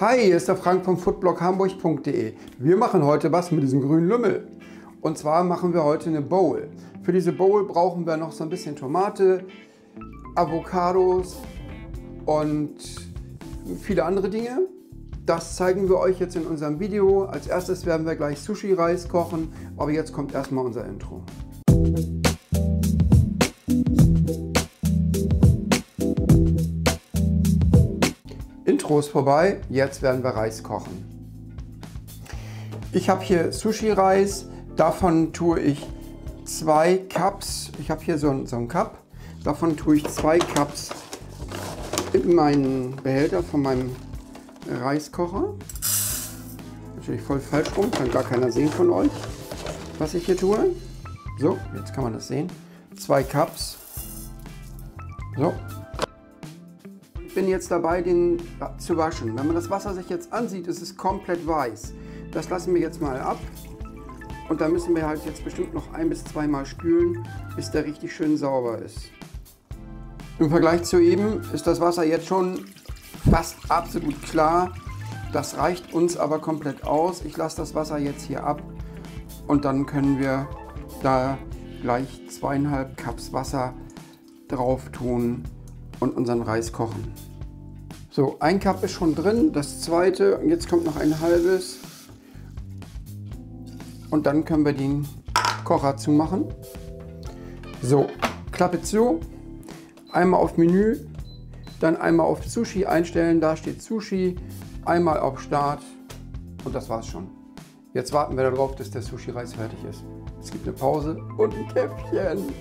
Hi, hier ist der Frank vom foodbloghamburg.de. Wir machen heute was mit diesem grünen Lümmel. Und zwar machen wir heute eine Bowl. Für diese Bowl brauchen wir noch so ein bisschen Tomate, Avocados und viele andere Dinge. Das zeigen wir euch jetzt in unserem Video. Als erstes werden wir gleich Sushi-Reis kochen, aber jetzt kommt erstmal unser Intro. Ist vorbei, jetzt werden wir Reis kochen. Ich habe hier Sushi-Reis, davon tue ich zwei Cups, ich habe hier so, einen, so einen Cup, davon tue ich zwei Cups in meinen Behälter von meinem Reiskocher. Natürlich voll falsch rum, kann gar keiner sehen von euch, was ich hier tue. So, jetzt kann man das sehen. Zwei Cups. So. Bin jetzt dabei, den zu waschen. Wenn man das Wasser sich jetzt ansieht, ist es komplett weiß. Das lassen wir jetzt mal ab. Und da müssen wir halt jetzt bestimmt noch ein bis zweimal spülen, bis der richtig schön sauber ist. Im Vergleich zu eben ist das Wasser jetzt schon fast absolut klar. Das reicht uns aber komplett aus. Ich lasse das Wasser jetzt hier ab und dann können wir da gleich zweieinhalb Cups Wasser drauf tun und unseren Reis kochen. So, ein Cup ist schon drin, das zweite und jetzt kommt noch ein halbes. Und dann können wir den Kocher zumachen. So, Klappe zu, einmal auf Menü, dann einmal auf Sushi einstellen, da steht Sushi, einmal auf Start und das war's schon. Jetzt warten wir darauf, dass der Sushi-Reis fertig ist. Es gibt eine Pause und ein Käffchen.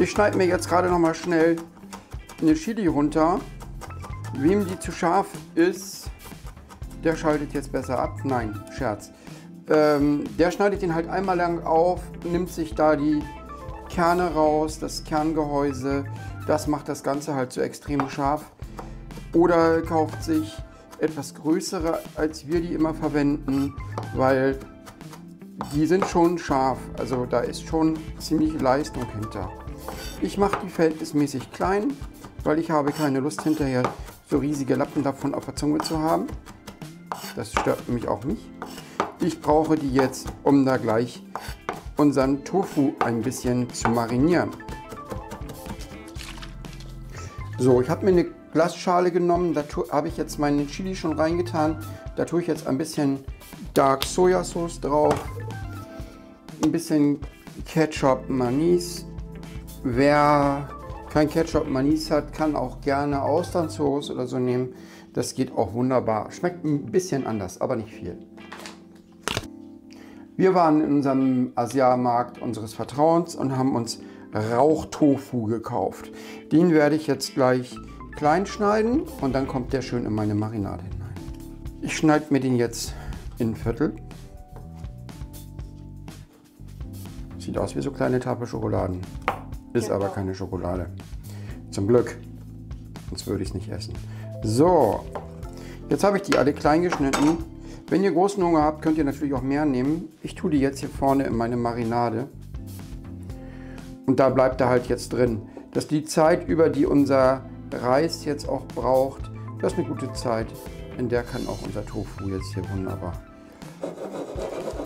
Ich schneide mir jetzt gerade noch mal schnell eine Chili runter. Wem die zu scharf ist, der schaltet jetzt besser ab. Nein, Scherz. Ähm, der schneidet ihn halt einmal lang auf, nimmt sich da die Kerne raus, das Kerngehäuse. Das macht das Ganze halt so extrem scharf. Oder kauft sich etwas größere, als wir die immer verwenden, weil die sind schon scharf. Also da ist schon ziemlich Leistung hinter. Ich mache die verhältnismäßig klein, weil ich habe keine Lust hinterher so riesige Lappen davon auf der Zunge zu haben. Das stört mich auch nicht. Ich brauche die jetzt, um da gleich unseren Tofu ein bisschen zu marinieren. So, ich habe mir eine Glasschale genommen, da habe ich jetzt meinen Chili schon reingetan. Da tue ich jetzt ein bisschen Dark Sojasauce drauf, ein bisschen Ketchup Manis. Wer kein Ketchup Manis hat, kann auch gerne Austernsoße oder so nehmen. Das geht auch wunderbar. Schmeckt ein bisschen anders, aber nicht viel. Wir waren in unserem Asiamarkt unseres Vertrauens und haben uns Rauchtofu gekauft. Den werde ich jetzt gleich klein schneiden und dann kommt der schön in meine Marinade hinein. Ich schneide mir den jetzt in Viertel. Sieht aus wie so kleine Tafel Schokoladen. Ist aber keine Schokolade. Zum Glück. Sonst würde ich es nicht essen. So, jetzt habe ich die alle klein geschnitten. Wenn ihr großen Hunger habt, könnt ihr natürlich auch mehr nehmen. Ich tue die jetzt hier vorne in meine Marinade. Und da bleibt er halt jetzt drin. Das ist die Zeit, über die unser Reis jetzt auch braucht. Das ist eine gute Zeit. In der kann auch unser Tofu jetzt hier wunderbar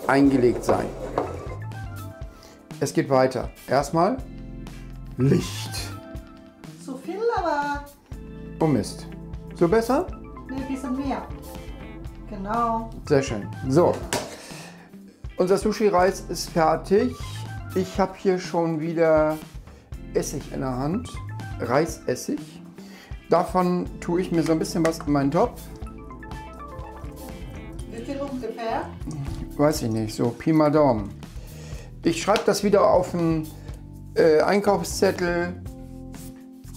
eingelegt sein. Es geht weiter. Erstmal Licht. Zu viel, aber. Oh Mist. So besser? Ne, ein bisschen mehr. Genau. Sehr schön. So. Unser Sushi-Reis ist fertig. Ich habe hier schon wieder Essig in der Hand. Reisessig. Davon tue ich mir so ein bisschen was in meinen Topf. Wie viel ungefähr? Weiß ich nicht, so Pi mal Daumen. Ich schreibe das wieder auf einen äh, Einkaufszettel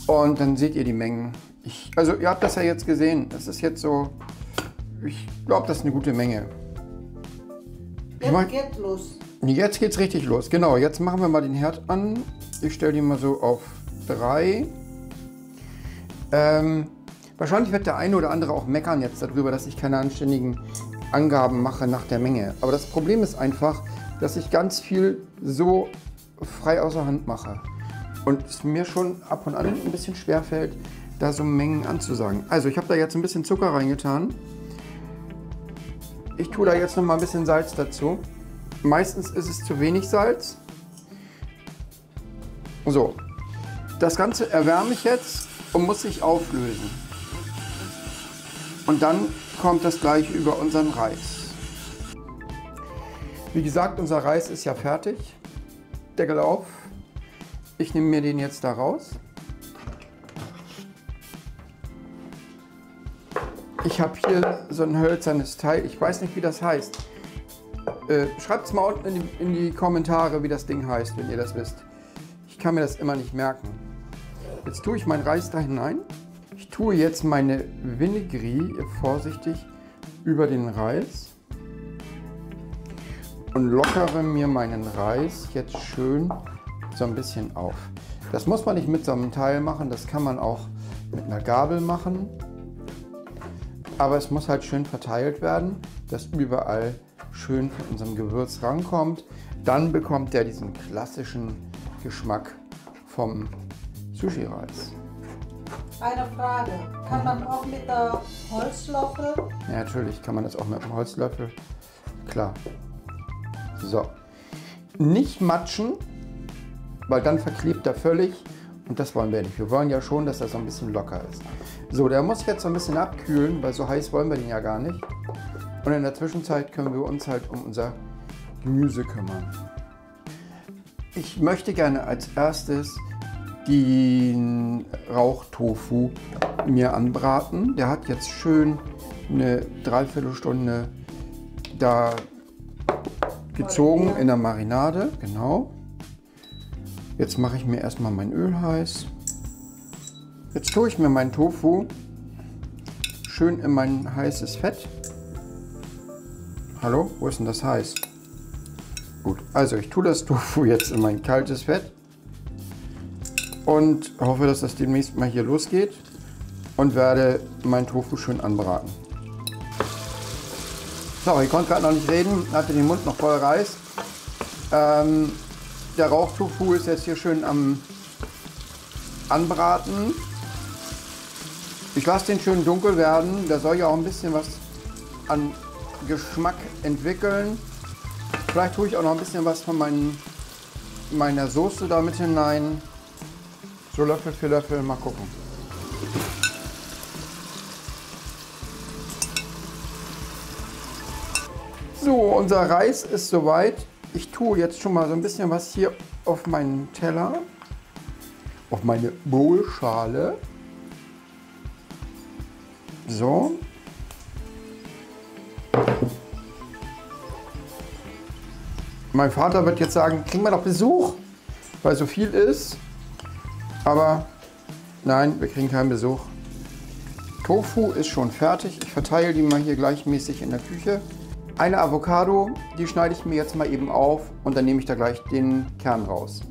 und dann seht ihr die Mengen. Ich, also ihr habt das ja jetzt gesehen. Das ist jetzt so, ich glaube, das ist eine gute Menge. Ich Jetzt mein- geht los. Jetzt geht's richtig los. Genau, jetzt machen wir mal den Herd an. Ich stelle den mal so auf 3. Ähm, wahrscheinlich wird der eine oder andere auch meckern jetzt darüber, dass ich keine anständigen Angaben mache nach der Menge. Aber das Problem ist einfach, dass ich ganz viel so frei außer Hand mache. Und es mir schon ab und an ein bisschen schwer fällt, da so Mengen anzusagen. Also ich habe da jetzt ein bisschen Zucker reingetan. Ich tue da jetzt noch mal ein bisschen Salz dazu. Meistens ist es zu wenig Salz. So, das Ganze erwärme ich jetzt und muss sich auflösen. Und dann kommt das gleich über unseren Reis. Wie gesagt, unser Reis ist ja fertig. Deckel auf. Ich nehme mir den jetzt da raus. Ich habe hier so ein hölzernes Teil. Ich weiß nicht, wie das heißt. Äh, Schreibt es mal unten in die, in die Kommentare, wie das Ding heißt, wenn ihr das wisst. Ich kann mir das immer nicht merken. Jetzt tue ich meinen Reis da hinein. Ich tue jetzt meine Vinaigrette vorsichtig über den Reis und lockere mir meinen Reis jetzt schön so ein bisschen auf. Das muss man nicht mit so einem Teil machen, das kann man auch mit einer Gabel machen. Aber es muss halt schön verteilt werden, dass überall schön von unserem Gewürz rankommt. Dann bekommt der diesen klassischen Geschmack vom Sushi-Reis. Eine Frage. Kann man auch mit der Holzlöffel? Ja, natürlich kann man das auch mit dem Holzlöffel. Klar. So. Nicht matschen, weil dann verklebt er völlig. Und das wollen wir nicht. Wir wollen ja schon, dass er so ein bisschen locker ist. So, der muss jetzt so ein bisschen abkühlen, weil so heiß wollen wir den ja gar nicht. Und in der Zwischenzeit können wir uns halt um unser Gemüse kümmern. Ich möchte gerne als erstes den Rauchtofu mir anbraten. Der hat jetzt schön eine Dreiviertelstunde da gezogen in der Marinade. Genau. Jetzt mache ich mir erstmal mein Öl heiß. Jetzt tue ich mir meinen Tofu schön in mein heißes Fett. Hallo, wo ist denn das heiß? Gut, also ich tue das Tofu jetzt in mein kaltes Fett und hoffe, dass das demnächst mal hier losgeht und werde meinen Tofu schön anbraten. So, ich konnte gerade noch nicht reden, hatte den Mund noch voll Reis. Ähm, der Rauchtofu ist jetzt hier schön am Anbraten. Ich lasse den schön dunkel werden. Da soll ja auch ein bisschen was an Geschmack entwickeln. Vielleicht tue ich auch noch ein bisschen was von meinen, meiner Soße da mit hinein. So Löffel für Löffel, mal gucken. So, unser Reis ist soweit. Ich tue jetzt schon mal so ein bisschen was hier auf meinen Teller, auf meine Bohlschale. So. Mein Vater wird jetzt sagen, kriegen wir doch Besuch, weil so viel ist. Aber nein, wir kriegen keinen Besuch. Tofu ist schon fertig. Ich verteile die mal hier gleichmäßig in der Küche. Eine Avocado, die schneide ich mir jetzt mal eben auf und dann nehme ich da gleich den Kern raus.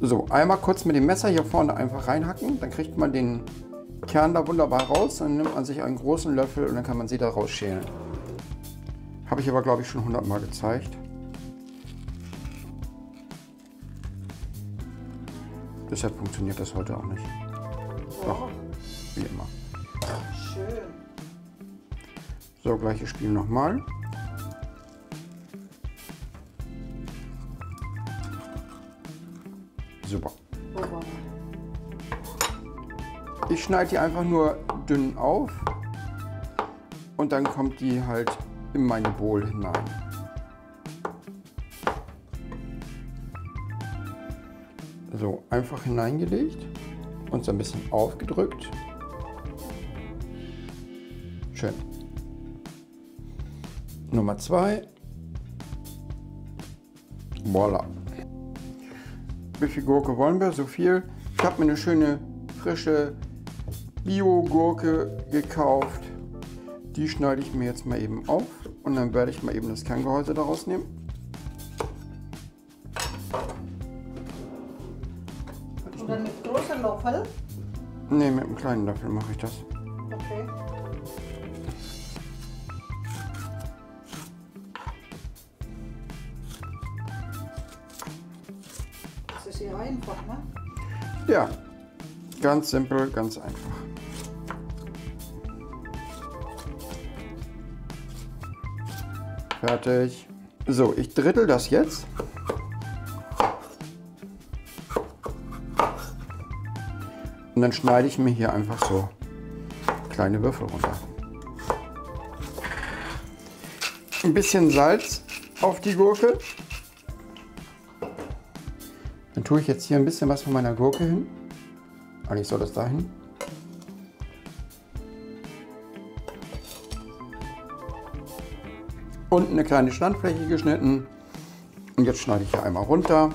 So, einmal kurz mit dem Messer hier vorne einfach reinhacken, dann kriegt man den Kern da wunderbar raus. Dann nimmt man sich einen großen Löffel und dann kann man sie da rausschälen. Habe ich aber glaube ich schon 100 Mal gezeigt. Deshalb funktioniert das heute auch nicht. Doch, wie immer. Schön. So, gleiches Spiel nochmal. Ich schneide die einfach nur dünn auf und dann kommt die halt in meine Bowl hinein. So, einfach hineingelegt und so ein bisschen aufgedrückt. Schön. Nummer zwei. Voila. Wie viel Gurke wollen wir? So viel. Ich habe mir eine schöne frische Bio-Gurke gekauft. Die schneide ich mir jetzt mal eben auf und dann werde ich mal eben das Kerngehäuse daraus nehmen. Oder mit großen Löffel? Ne, mit einem kleinen Löffel mache ich das. Okay. Das ist ja einfach, ne? Ja, Ganz simpel, ganz einfach. Fertig. So, ich drittel das jetzt. Und dann schneide ich mir hier einfach so kleine Würfel runter. Ein bisschen Salz auf die Gurke. Dann tue ich jetzt hier ein bisschen was von meiner Gurke hin. Eigentlich soll das dahin. Und eine kleine Standfläche geschnitten. Und jetzt schneide ich hier einmal runter.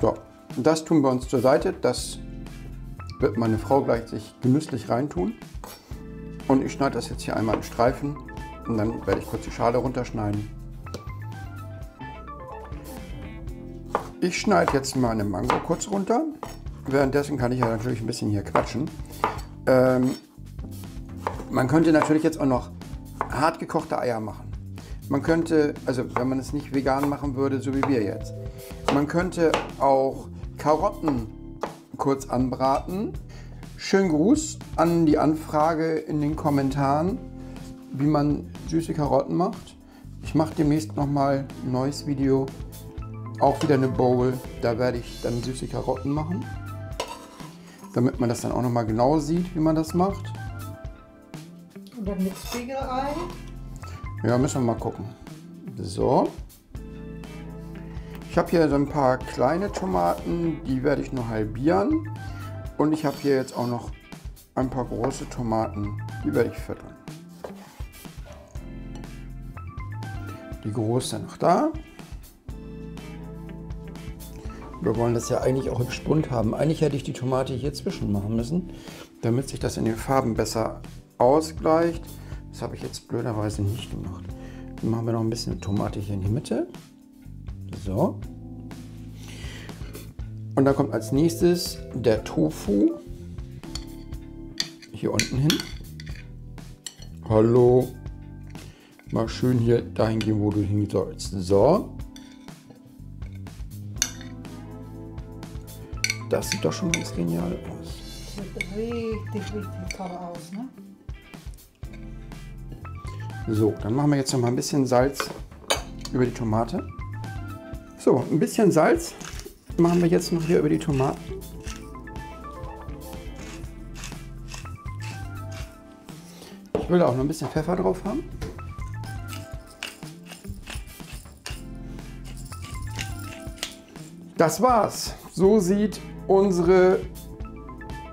So, das tun wir uns zur Seite. Das wird meine Frau gleich sich genüsslich reintun. Und ich schneide das jetzt hier einmal in Streifen. Und dann werde ich kurz die Schale runterschneiden. Ich schneide jetzt meine Mango kurz runter. Währenddessen kann ich ja natürlich ein bisschen hier quatschen. Ähm, man könnte natürlich jetzt auch noch hart gekochte Eier machen. Man könnte, also wenn man es nicht vegan machen würde, so wie wir jetzt. Man könnte auch Karotten kurz anbraten. Schönen Gruß an die Anfrage in den Kommentaren, wie man süße Karotten macht. Ich mache demnächst nochmal ein neues Video. Auch wieder eine Bowl. Da werde ich dann süße Karotten machen. Damit man das dann auch nochmal genau sieht, wie man das macht. Und dann mit Spiegelei. Ja, müssen wir mal gucken. So. Ich habe hier so ein paar kleine Tomaten, die werde ich nur halbieren. Und ich habe hier jetzt auch noch ein paar große Tomaten, die werde ich vierteln. Die große noch da. Wir wollen das ja eigentlich auch im Spund haben. Eigentlich hätte ich die Tomate hier zwischen machen müssen, damit sich das in den Farben besser ausgleicht. Das habe ich jetzt blöderweise nicht gemacht. Dann machen wir noch ein bisschen Tomate hier in die Mitte. So. Und dann kommt als nächstes der Tofu. Hier unten hin. Hallo. Mal schön hier dahin gehen, wo du hin sollst. So. Das sieht doch schon ganz genial aus. Sieht richtig, richtig toll aus, ne? So, dann machen wir jetzt noch mal ein bisschen Salz über die Tomate. So, ein bisschen Salz machen wir jetzt noch hier über die Tomaten. Ich will da auch noch ein bisschen Pfeffer drauf haben. Das war's. So sieht unsere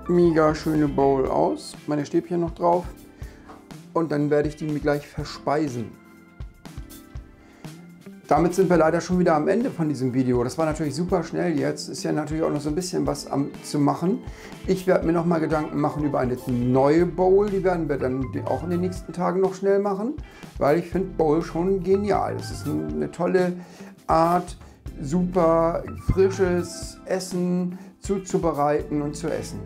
mega schöne Bowl aus. Meine Stäbchen noch drauf. Und dann werde ich die mir gleich verspeisen. Damit sind wir leider schon wieder am Ende von diesem Video. Das war natürlich super schnell jetzt. Ist ja natürlich auch noch so ein bisschen was am, zu machen. Ich werde mir noch mal Gedanken machen über eine neue Bowl. Die werden wir dann auch in den nächsten Tagen noch schnell machen. Weil ich finde Bowl schon genial. Es ist eine tolle Art, super frisches Essen zuzubereiten und zu essen.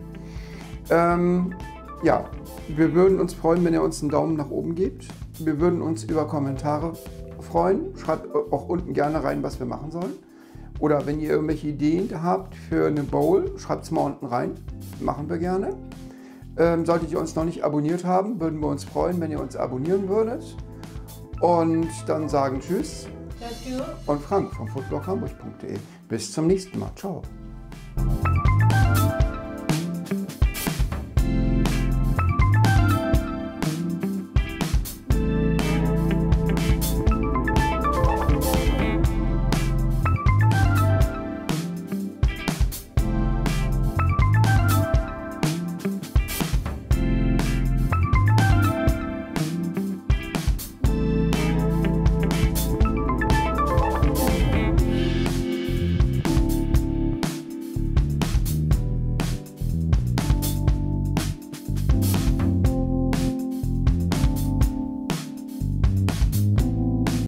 Ähm, ja, wir würden uns freuen, wenn ihr uns einen Daumen nach oben gebt. Wir würden uns über Kommentare freuen. Schreibt auch unten gerne rein, was wir machen sollen. Oder wenn ihr irgendwelche Ideen habt für eine Bowl, schreibt es mal unten rein. Machen wir gerne. Ähm, solltet ihr uns noch nicht abonniert haben, würden wir uns freuen, wenn ihr uns abonnieren würdet. Und dann sagen Tschüss und Frank vom footballhamburg.de. Bis zum nächsten Mal. Ciao.